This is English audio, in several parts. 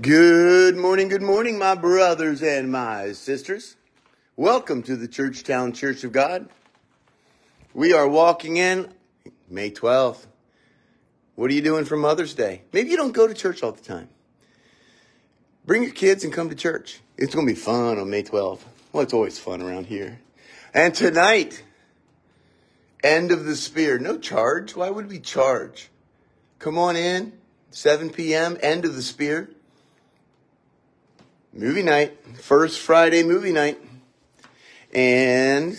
Good morning, good morning, my brothers and my sisters. Welcome to the Churchtown Church of God. We are walking in May 12th. What are you doing for Mother's Day? Maybe you don't go to church all the time. Bring your kids and come to church. It's going to be fun on May 12th. Well, it's always fun around here. And tonight, end of the spear. No charge. Why would we charge? Come on in, 7 p.m., end of the spear. Movie night, first Friday movie night. And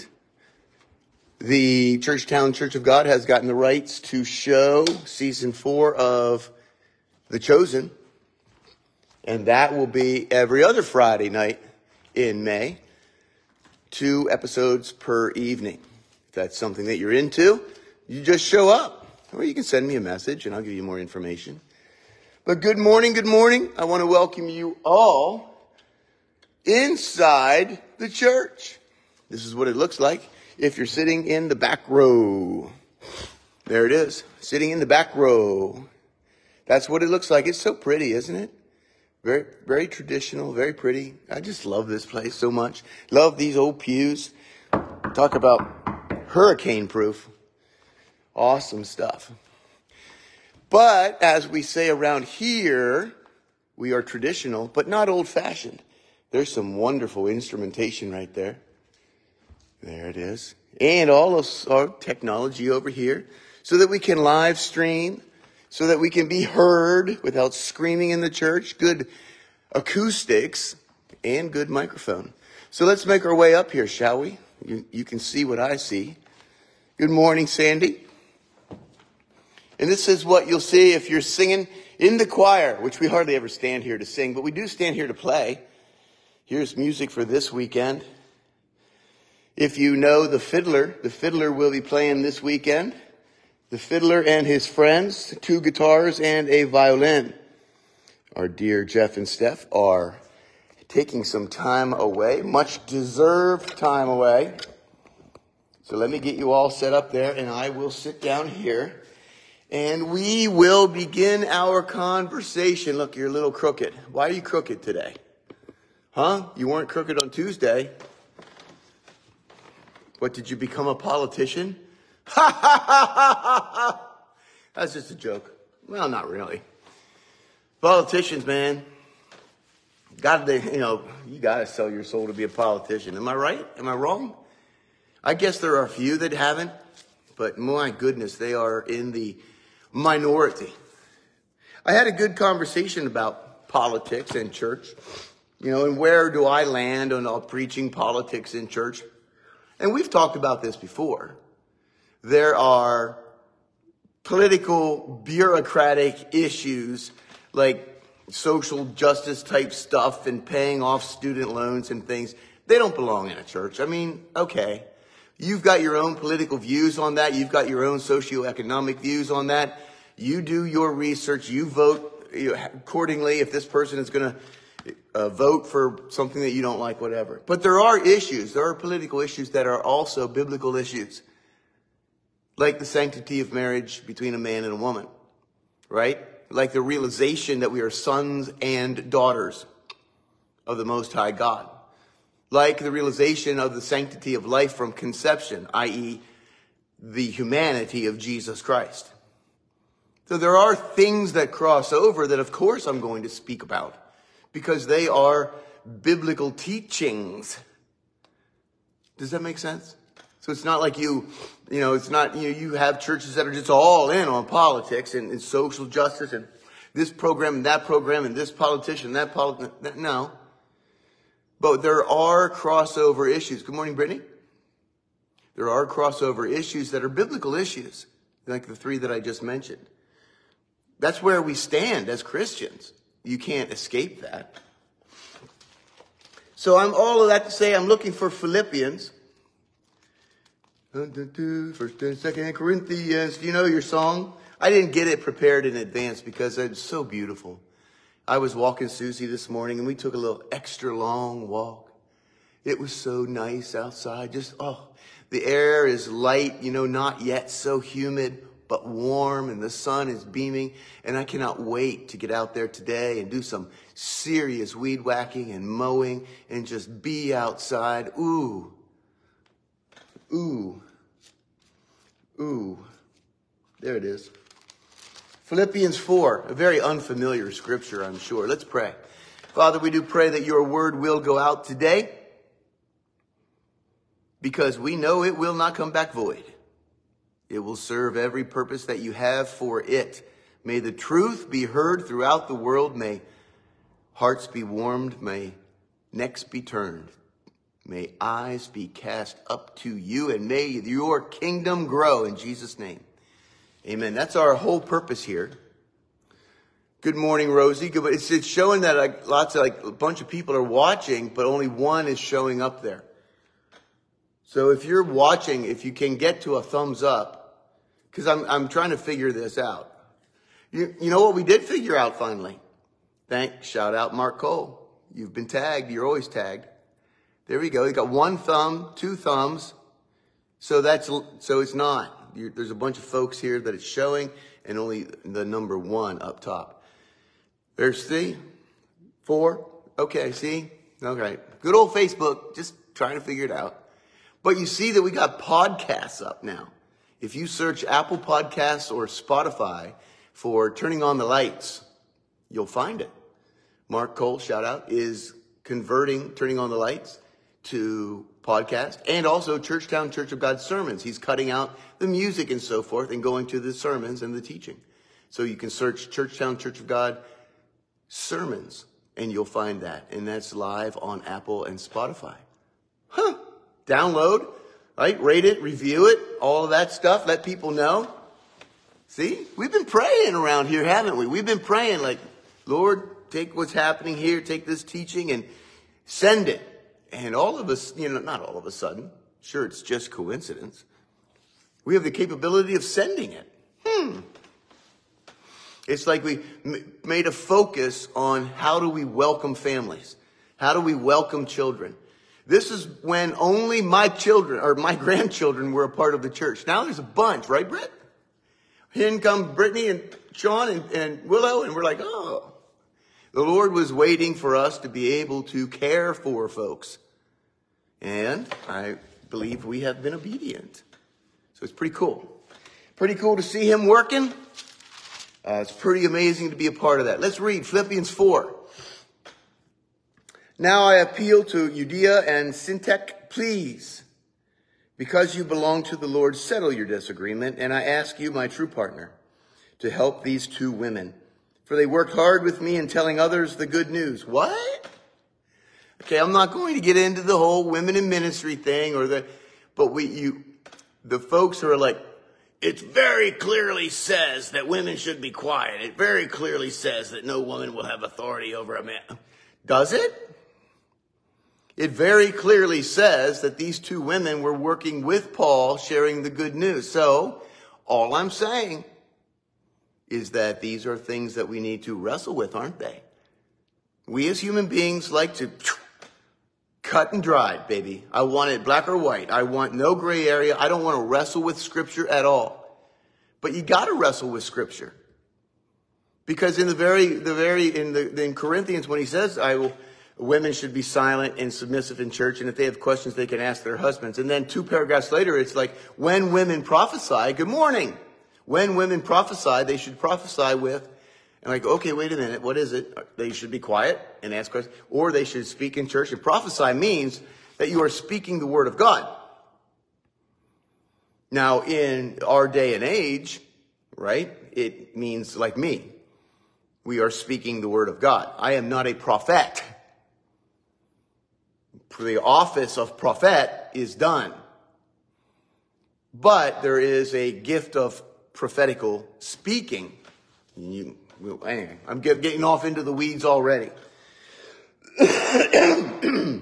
the Churchtown Church of God has gotten the rights to show season four of The Chosen. And that will be every other Friday night in May. Two episodes per evening. If that's something that you're into, you just show up. Or you can send me a message and I'll give you more information. But good morning, good morning. I want to welcome you all inside the church. This is what it looks like if you're sitting in the back row. There it is, sitting in the back row. That's what it looks like. It's so pretty, isn't it? Very, very traditional, very pretty. I just love this place so much. Love these old pews. Talk about hurricane proof. Awesome stuff. But as we say around here, we are traditional, but not old fashioned. There's some wonderful instrumentation right there. There it is. And all of our technology over here so that we can live stream, so that we can be heard without screaming in the church. Good acoustics and good microphone. So let's make our way up here, shall we? You, you can see what I see. Good morning, Sandy. And this is what you'll see if you're singing in the choir, which we hardly ever stand here to sing, but we do stand here to play. Here's music for this weekend. If you know the fiddler, the fiddler will be playing this weekend. The fiddler and his friends, two guitars and a violin. Our dear Jeff and Steph are taking some time away, much deserved time away. So let me get you all set up there and I will sit down here and we will begin our conversation. Look, you're a little crooked. Why are you crooked today? Huh? You weren't crooked on Tuesday. What, did you become a politician? Ha ha ha ha ha! That's just a joke. Well, not really. Politicians, man. Got to, you know, you got to sell your soul to be a politician. Am I right? Am I wrong? I guess there are a few that haven't, but my goodness, they are in the minority. I had a good conversation about politics and church. You know, and where do I land on all preaching politics in church? And we've talked about this before. There are political, bureaucratic issues like social justice type stuff and paying off student loans and things. They don't belong in a church. I mean, okay. You've got your own political views on that. You've got your own socioeconomic views on that. You do your research. You vote accordingly. If this person is going to uh, vote for something that you don't like, whatever. But there are issues, there are political issues that are also biblical issues, like the sanctity of marriage between a man and a woman, right? Like the realization that we are sons and daughters of the Most High God, like the realization of the sanctity of life from conception, i.e., the humanity of Jesus Christ. So there are things that cross over that, of course, I'm going to speak about because they are biblical teachings. Does that make sense? So it's not like you, you know, it's not, you know, you have churches that are just all in on politics and, and social justice and this program and that program and this politician, that politician. No. But there are crossover issues. Good morning, Brittany. There are crossover issues that are biblical issues, like the three that I just mentioned. That's where we stand as Christians. You can't escape that. So I'm all of that to say I'm looking for Philippians. First and second Corinthians. Do you know your song? I didn't get it prepared in advance because it's so beautiful. I was walking Susie this morning and we took a little extra long walk. It was so nice outside. Just, oh, the air is light, you know, not yet so humid, but warm and the sun is beaming. And I cannot wait to get out there today and do some serious weed whacking and mowing and just be outside. Ooh. Ooh. Ooh. There it is. Philippians 4, a very unfamiliar scripture, I'm sure. Let's pray. Father, we do pray that your word will go out today because we know it will not come back void. It will serve every purpose that you have for it. May the truth be heard throughout the world. May hearts be warmed. May necks be turned. May eyes be cast up to you and may your kingdom grow in Jesus' name. Amen. That's our whole purpose here. Good morning, Rosie. Good. It's, it's showing that like lots of like a bunch of people are watching, but only one is showing up there. So if you're watching, if you can get to a thumbs up, because I'm I'm trying to figure this out. You you know what we did figure out finally? Thank shout out Mark Cole. You've been tagged. You're always tagged. There we go. You got one thumb, two thumbs. So that's so it's not there's a bunch of folks here that it's showing and only the number one up top. There's three, four. Okay, see? Okay. Good old Facebook, just trying to figure it out. But you see that we got podcasts up now. If you search Apple Podcasts or Spotify for turning on the lights, you'll find it. Mark Cole, shout out, is converting turning on the lights to podcast and also Churchtown Church of God sermons. He's cutting out the music and so forth and going to the sermons and the teaching. So you can search Churchtown Church of God sermons and you'll find that. And that's live on Apple and Spotify. Huh. Download, right? Rate it, review it, all of that stuff. Let people know. See, we've been praying around here, haven't we? We've been praying like, Lord, take what's happening here, take this teaching and send it and all of us, you know, not all of a sudden, sure, it's just coincidence. We have the capability of sending it. Hmm. It's like we made a focus on how do we welcome families? How do we welcome children? This is when only my children or my grandchildren were a part of the church. Now there's a bunch, right, Britt? In come Brittany and Sean and, and Willow, and we're like, oh. The Lord was waiting for us to be able to care for folks. And I believe we have been obedient. So it's pretty cool. Pretty cool to see him working. Uh, it's pretty amazing to be a part of that. Let's read Philippians 4. Now I appeal to Euodia and Syntyche, please, because you belong to the Lord, settle your disagreement, and I ask you, my true partner, to help these two women. For they worked hard with me in telling others the good news. What? Okay, I'm not going to get into the whole women in ministry thing or the, but we, you, the folks who are like, it very clearly says that women should be quiet. It very clearly says that no woman will have authority over a man. Does it? It very clearly says that these two women were working with Paul sharing the good news. So all I'm saying is that these are things that we need to wrestle with, aren't they? We as human beings like to cut and dried, baby. I want it black or white. I want no gray area. I don't want to wrestle with scripture at all. But you got to wrestle with scripture. Because in the very, the very, in the, in Corinthians, when he says, I will, women should be silent and submissive in church, and if they have questions, they can ask their husbands. And then two paragraphs later, it's like, when women prophesy, good morning. When women prophesy, they should prophesy with and like, okay, wait a minute, what is it? They should be quiet and ask questions, or they should speak in church. And prophesy means that you are speaking the word of God. Now, in our day and age, right, it means like me. We are speaking the word of God. I am not a prophet. The office of prophet is done. But there is a gift of prophetical speaking. You, anyway, I'm get, getting off into the weeds already.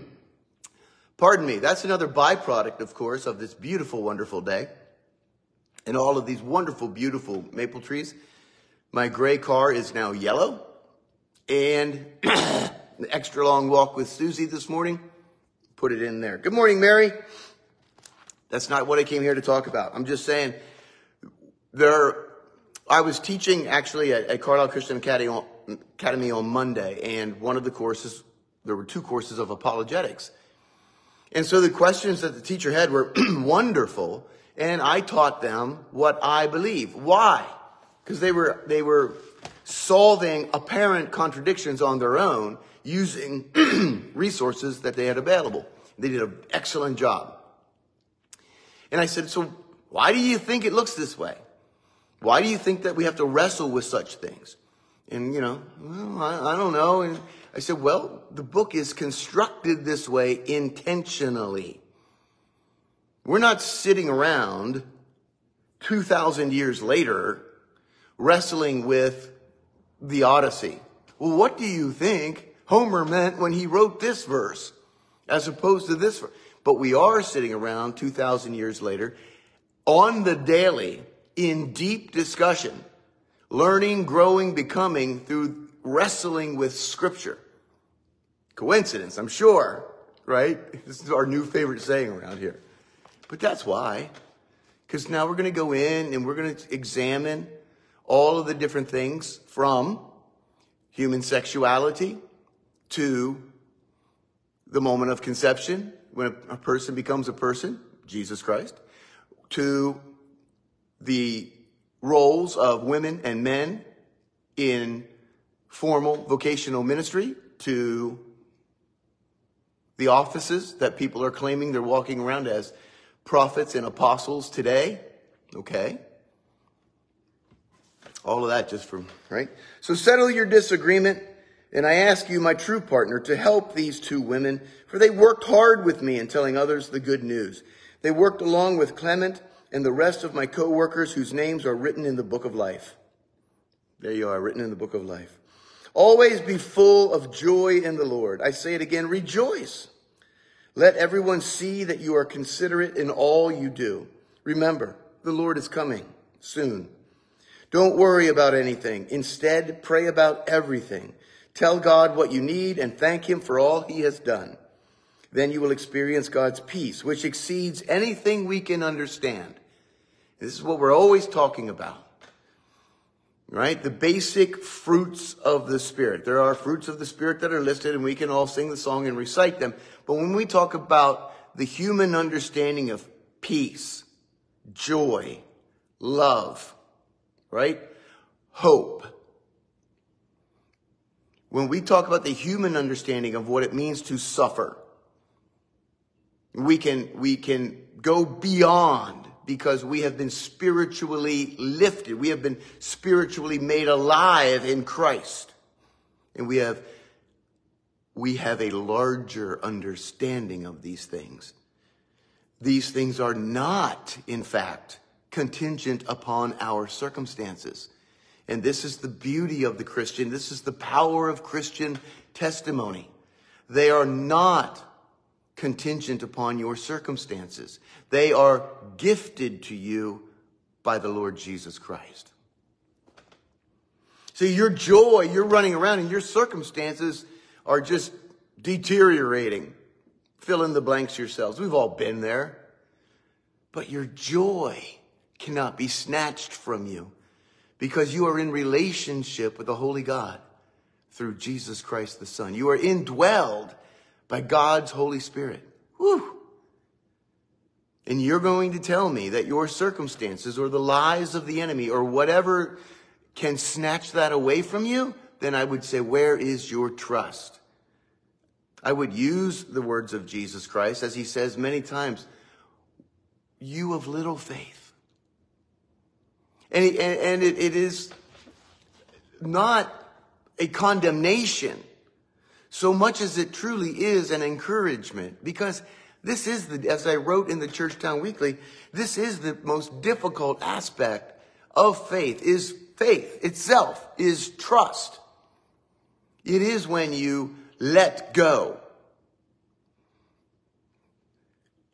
Pardon me. That's another byproduct, of course, of this beautiful, wonderful day and all of these wonderful, beautiful maple trees. My gray car is now yellow and the extra long walk with Susie this morning. Put it in there. Good morning, Mary. That's not what I came here to talk about. I'm just saying there, I was teaching actually at, at Carlisle Christian Academy, Academy on Monday, and one of the courses, there were two courses of apologetics. And so the questions that the teacher had were wonderful, and I taught them what I believe. Why? Because they were, they were solving apparent contradictions on their own using resources that they had available. They did an excellent job. And I said, so why do you think it looks this way? Why do you think that we have to wrestle with such things? And, you know, well, I, I don't know. And I said, well, the book is constructed this way intentionally. We're not sitting around 2,000 years later wrestling with the Odyssey. Well, what do you think Homer meant when he wrote this verse as opposed to this verse? But we are sitting around 2,000 years later on the daily in deep discussion, learning, growing, becoming through wrestling with scripture. Coincidence, I'm sure, right? This is our new favorite saying around here. But that's why. Because now we're going to go in and we're going to examine all of the different things from human sexuality to the moment of conception, when a, person becomes a person, Jesus Christ, to the roles of women and men in formal vocational ministry, to the offices that people are claiming they're walking around as prophets and apostles today. Okay. All of that just from, right? So settle your disagreement. And I ask you, my true partner, to help these two women, for they worked hard with me in telling others the good news. They worked along with Clement and the rest of my co-workers whose names are written in the book of life. There you are, written in the book of life. Always be full of joy in the Lord. I say it again, rejoice. Let everyone see that you are considerate in all you do. Remember, the Lord is coming soon. Don't worry about anything. Instead, pray about everything. Tell God what you need and thank Him for all He has done. Then you will experience God's peace, which exceeds anything we can understand. This is what we're always talking about. Right? The basic fruits of the Spirit. There are fruits of the Spirit that are listed and we can all sing the song and recite them. But when we talk about the human understanding of peace, joy, love, right? Hope. When we talk about the human understanding of what it means to suffer, we can, we can go beyond because we have been spiritually lifted. We have been spiritually made alive in Christ. And we have, we have a larger understanding of these things. These things are not, in fact, contingent upon our circumstances. And this is the beauty of the Christian. This is the power of Christian testimony. They are not contingent upon your circumstances. They are gifted to you by the Lord Jesus Christ. See, your joy, you're running around and your circumstances are just deteriorating. Fill in the blanks yourselves. We've all been there. But your joy cannot be snatched from you because you are in relationship with the Holy God through Jesus Christ the Son. You are indwelled by God's Holy Spirit. Whew. And you're going to tell me that your circumstances or the lies of the enemy or whatever can snatch that away from you, then I would say, where is your trust? I would use the words of Jesus Christ as he says many times, you of little faith. And, and, and it, it is not a condemnation so much as it truly is an encouragement because this is the, as I wrote in the Churchtown Weekly, this is the most difficult aspect of faith is faith itself is trust. It is when you let go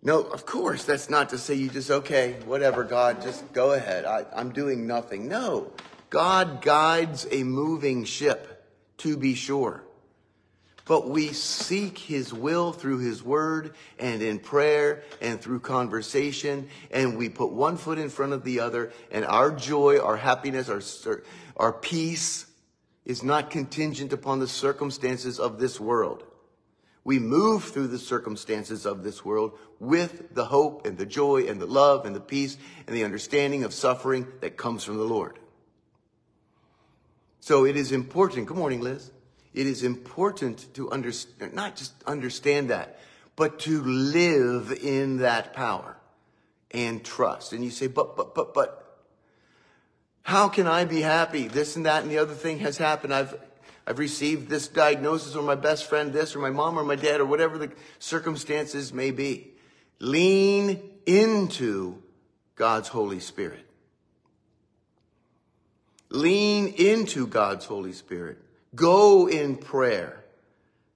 No, of course, that's not to say you just, okay, whatever, God, just go ahead. I, I'm doing nothing. No, God guides a moving ship, to be sure. but we seek his will through his word and in prayer and through conversation. And we put one foot in front of the other and our joy, our happiness, our, our peace is not contingent upon the circumstances of this world. We move through the circumstances of this world with the hope and the joy and the love and the peace and the understanding of suffering that comes from the Lord. So it is important. Good morning, Liz. It is important to understand, not just understand that, but to live in that power and trust. And you say, but, but, but, but, how can I be happy? This and that and the other thing has happened. I've, I've received this diagnosis or my best friend this or my mom or my dad or whatever the circumstances may be. Lean into God's Holy Spirit. Lean into God's Holy Spirit. Go in prayer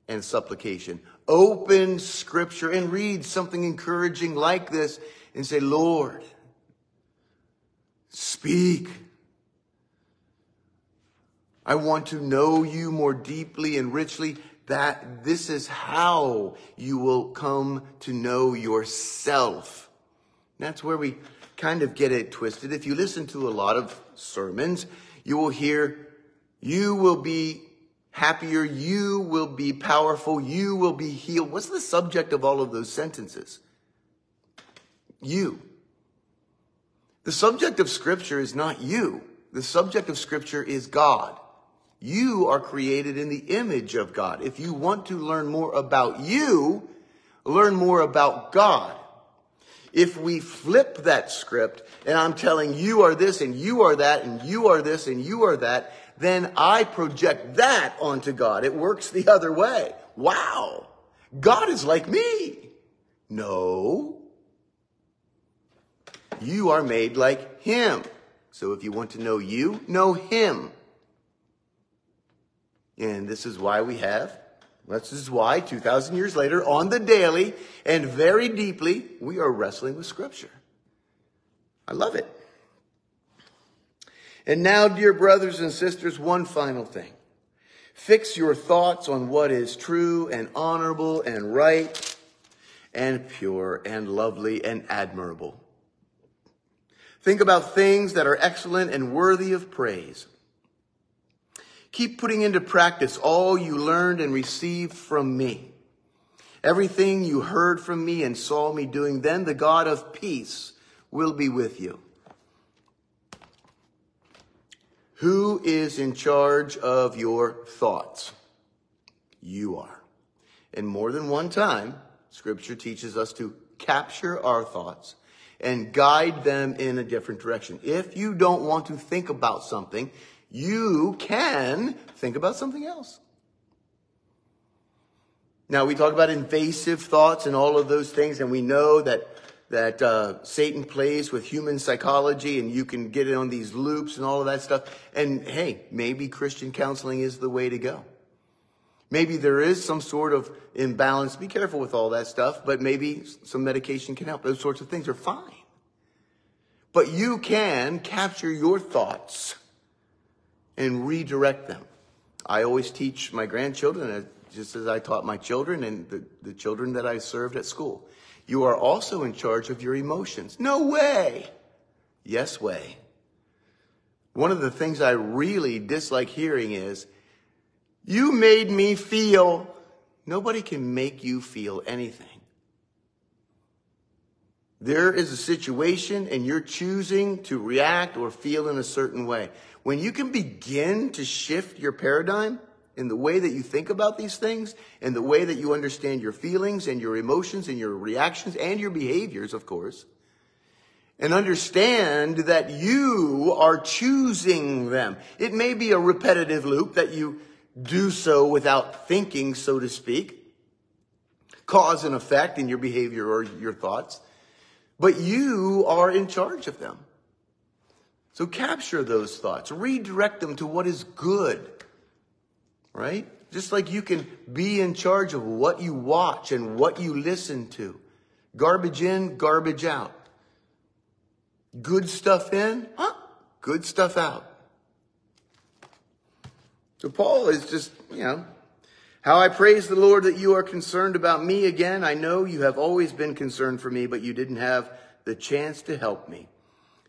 and supplication. Open scripture and read something encouraging like this and say, Lord, speak. I want to know you more deeply and richly. That this is how you will come to know yourself. That's where we kind of get it twisted. If you listen to a lot of sermons, you will hear, you will be happier, you will be powerful, you will be healed. What's the subject of all of those sentences? You. The subject of scripture is not you. The subject of scripture is God. You are created in the image of God. If you want to learn more about you, learn more about God. If we flip that script and I'm telling you are this and you are that and you are this and you are that, then I project that onto God. It works the other way. Wow. God is like me. No. You are made like him. So if you want to know you, know him. And this is why we have, this is why 2,000 years later, on the daily and very deeply, we are wrestling with Scripture. I love it. And now, dear brothers and sisters, one final thing. Fix your thoughts on what is true and honorable and right and pure and lovely and admirable. Think about things that are excellent and worthy of praise. Keep putting into practice all you learned and received from me. Everything you heard from me and saw me doing, then the God of peace will be with you. Who is in charge of your thoughts? You are. And more than one time, scripture teaches us to capture our thoughts and guide them in a different direction. If you don't want to think about something, you can think about something else. Now, we talk about invasive thoughts and all of those things, and we know that, that uh, Satan plays with human psychology, and you can get in on these loops and all of that stuff. And hey, maybe Christian counseling is the way to go. Maybe there is some sort of imbalance. Be careful with all that stuff, but maybe some medication can help. Those sorts of things are fine. But you can capture your thoughts and redirect them. I always teach my grandchildren, just as I taught my children and the, the children that I served at school. You are also in charge of your emotions. No way. Yes way. One of the things I really dislike hearing is, you made me feel. Nobody can make you feel anything. There is a situation and you're choosing to react or feel in a certain way. When you can begin to shift your paradigm in the way that you think about these things and the way that you understand your feelings and your emotions and your reactions and your behaviors, of course, and understand that you are choosing them. It may be a repetitive loop that you do so without thinking, so to speak, cause and effect in your behavior or your thoughts, but you are in charge of them. So capture those thoughts, redirect them to what is good, right? Just like you can be in charge of what you watch and what you listen to. Garbage in, garbage out. Good stuff in, huh? good stuff out. So Paul is just, you know, How I praise the Lord that you are concerned about me again. I know you have always been concerned for me, but you didn't have the chance to help me.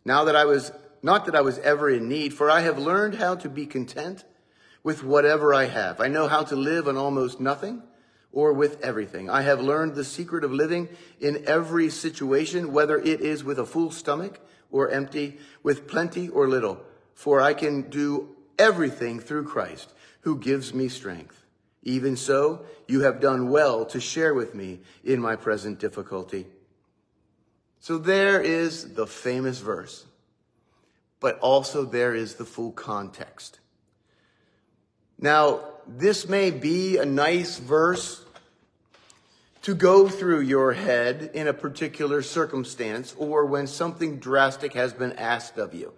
Now that I was, not that I was ever in need, for I have learned how to be content with whatever I have. I know how to live on almost nothing or with everything. I have learned the secret of living in every situation, whether it is with a full stomach or empty, with plenty or little. For I can do everything through Christ who gives me strength. Even so, you have done well to share with me in my present difficulty. So there is the famous verse, but also there is the full context. Now, this may be a nice verse to go through your head in a particular circumstance or when something drastic has been asked of you.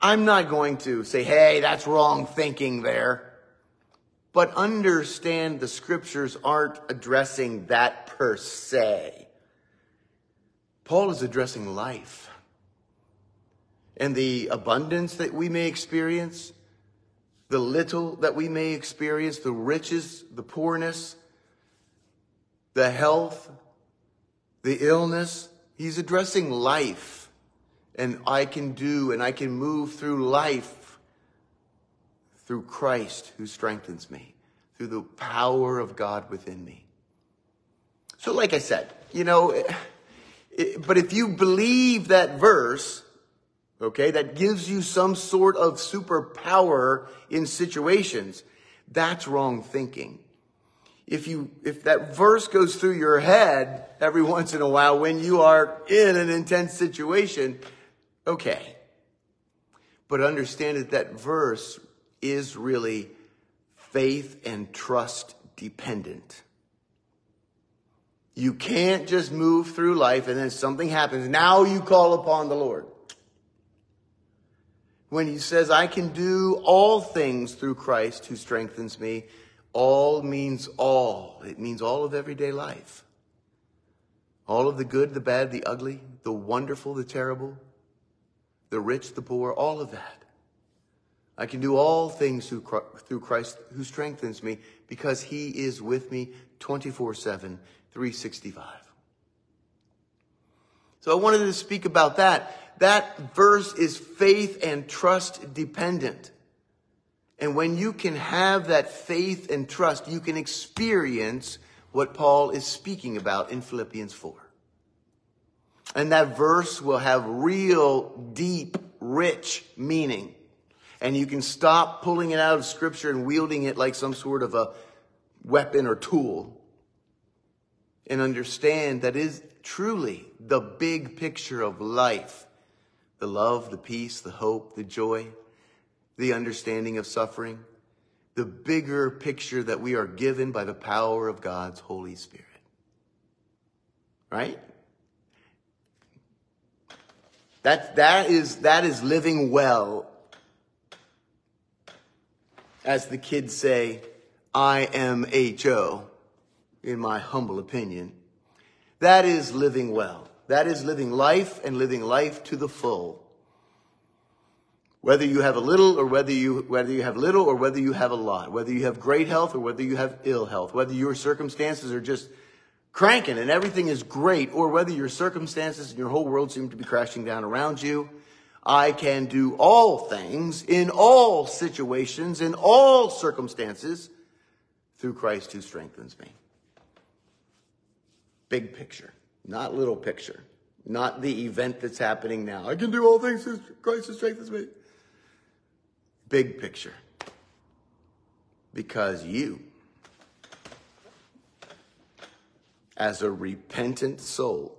I'm not going to say, hey, that's wrong thinking there. But understand the scriptures aren't addressing that per se. Paul is addressing life and the abundance that we may experience, the little that we may experience, the riches, the poorness, the health, the illness. He's addressing life. And I can do and I can move through life through Christ who strengthens me, through the power of God within me. So, like I said, you know, it, but if you believe that verse, okay, that gives you some sort of superpower in situations, that's wrong thinking. If you, if that verse goes through your head every once in a while when you are in an intense situation, okay. But understand that that verse is really faith and trust dependent. You can't just move through life and then something happens. Now you call upon the Lord. When he says, I can do all things through Christ who strengthens me, all means all. It means all of everyday life. All of the good, the bad, the ugly, the wonderful, the terrible, the rich, the poor, all of that. I can do all things through Christ who strengthens me because he is with me 24 7 365. So I wanted to speak about that. That verse is faith and trust dependent. And when you can have that faith and trust, you can experience what Paul is speaking about in Philippians 4. And that verse will have real, deep, rich meaning. And you can stop pulling it out of scripture and wielding it like some sort of a weapon or tool and understand that is truly the big picture of life the love, the peace, the hope, the joy, the understanding of suffering, the bigger picture that we are given by the power of God's Holy Spirit. Right? That, that, is, that is living well. As the kids say, I am H-O in my humble opinion. That is living well. That is living life and living life to the full. Whether you have a little or whether you, whether you have little or whether you have a lot, whether you have great health or whether you have ill health, whether your circumstances are just cranking and everything is great or whether your circumstances and your whole world seem to be crashing down around you, I can do all things in all situations, in all circumstances through Christ who strengthens me. Big picture, not little picture, not the event that's happening now. I can do all things through Christ who strengthens me. Big picture. Because you, as a repentant soul,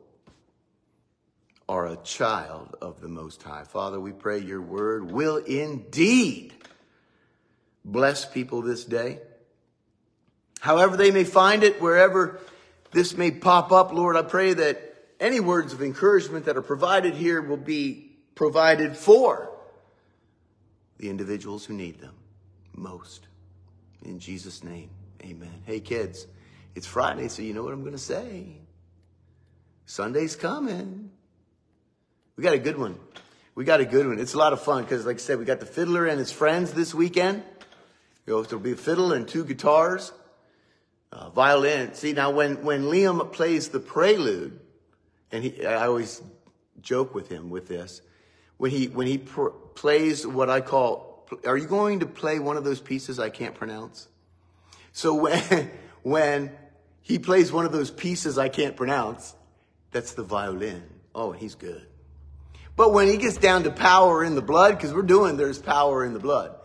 are a child of the Most High. Father, we pray your word will indeed bless people this day. However, they may find it, wherever this may pop up, Lord, I pray that any words of encouragement that are provided here will be provided for the individuals who need them most. In Jesus' name, amen. Hey, kids, it's Friday, so you know what I'm going to say. Sunday's coming. We got a good one. We got a good one. It's a lot of fun because, like I said, we got the fiddler and his friends this weekend. You know, there'll be a fiddle and two guitars. uh, violin. See, now when, when Liam plays the prelude, and he, I always joke with him with this, when he, when he pr- plays what I call, are you going to play one of those pieces I can't pronounce? So when, when he plays one of those pieces I can't pronounce, that's the violin. Oh, he's good. But when he gets down to power in the blood, because we're doing There's Power in the Blood,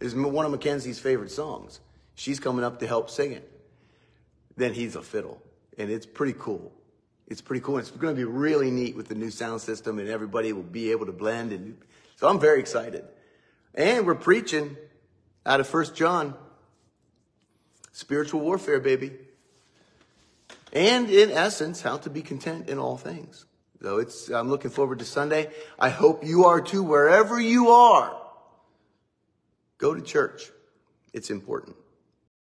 is one of Mackenzie's favorite songs. She's coming up to help sing it. Then he's a fiddle. And it's pretty cool. It's pretty cool. It's going to be really neat with the new sound system and everybody will be able to blend. And so I'm very excited. And we're preaching out of First John. Spiritual warfare, baby. And in essence, how to be content in all things. So it's, I'm looking forward to Sunday. I hope you are too, wherever you are. Go to church. It's important.